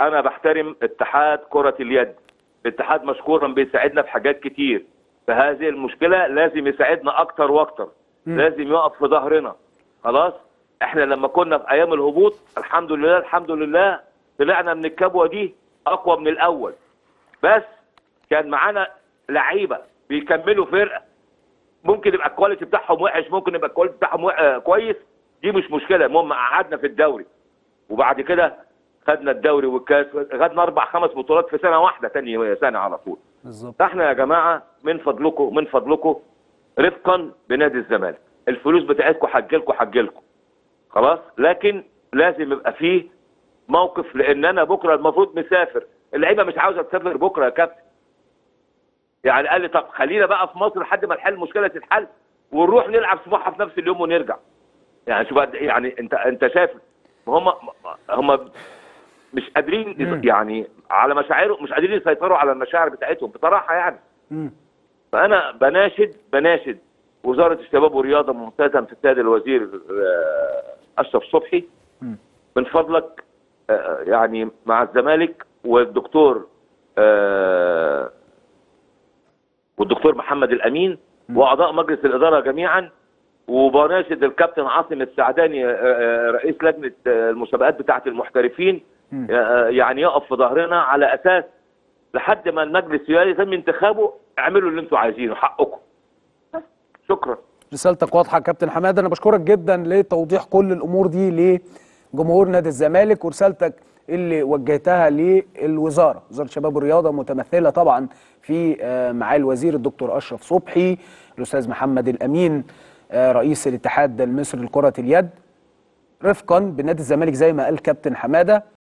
أنا بحترم اتحاد كرة اليد. الاتحاد مشكورا بيساعدنا في حاجات كتير. فهذه المشكلة لازم يساعدنا أكتر وأكتر. لازم يقف في ظهرنا. خلاص؟ إحنا لما كنا في أيام الهبوط الحمد لله الحمد لله طلعنا من الكبوة دي أقوى من الأول. بس كان معانا لعيبة بيكملوا فرقة. ممكن يبقى ال quality بتاعهم وحش ممكن يبقى ال quality بتاعهم آه، كويس. دي مش مشكلة المهم قعدنا في الدوري. وبعد كده خدنا الدوري والكاس خدنا أربع خمس بطولات في سنة واحدة تاني سنة على طول. بالظبط. فاحنا يا جماعة من فضلكم من فضلكم رفقا بنادي الزمالك. الفلوس بتاعتكم هتجيلكم هتجيلكم خلاص؟ لكن لازم يبقى فيه موقف لأن أنا بكرة المفروض مسافر. اللعيبة مش عاوزة تسافر بكرة يا كابتن. يعني قال لي طب خلينا بقى في مصر لحد ما الحل المشكلة تتحل ونروح نلعب سباحه في نفس اليوم ونرجع. يعني شوف يعني انت أنت شايف هم هم مش قادرين يعني على مشاعرهم مش قادرين يسيطروا على المشاعر بتاعتهم بصراحة يعني مم. فأنا بناشد بناشد وزارة الشباب والرياضة ممتازه في السيد الوزير آه، أشرف صبحي مم. من فضلك آه، يعني مع الزمالك والدكتور آه، والدكتور محمد الأمين وأعضاء مجلس الإدارة جميعا وبناشد الكابتن عاصم السعداني آه، آه، رئيس لجنة آه، المسابقات بتاعة المحترفين مم. آه، يعني يقف في ظهرنا على أساس لحد ما المجلس يتم انتخابه اعملوا اللي أنتوا عايزينه حقكم. بس. شكرا. رسالتك واضحة يا كابتن حماده. أنا بشكرك جدا لتوضيح كل الأمور دي لجمهور نادي الزمالك ورسالتك اللي وجهتها للوزارة. وزارة الشباب والرياضة متمثلة طبعا في آه، معالي الوزير الدكتور أشرف صبحي الأستاذ محمد الأمين آه، رئيس الاتحاد المصري لكرة اليد. رفقا بنادي الزمالك زي ما قال كابتن حماده.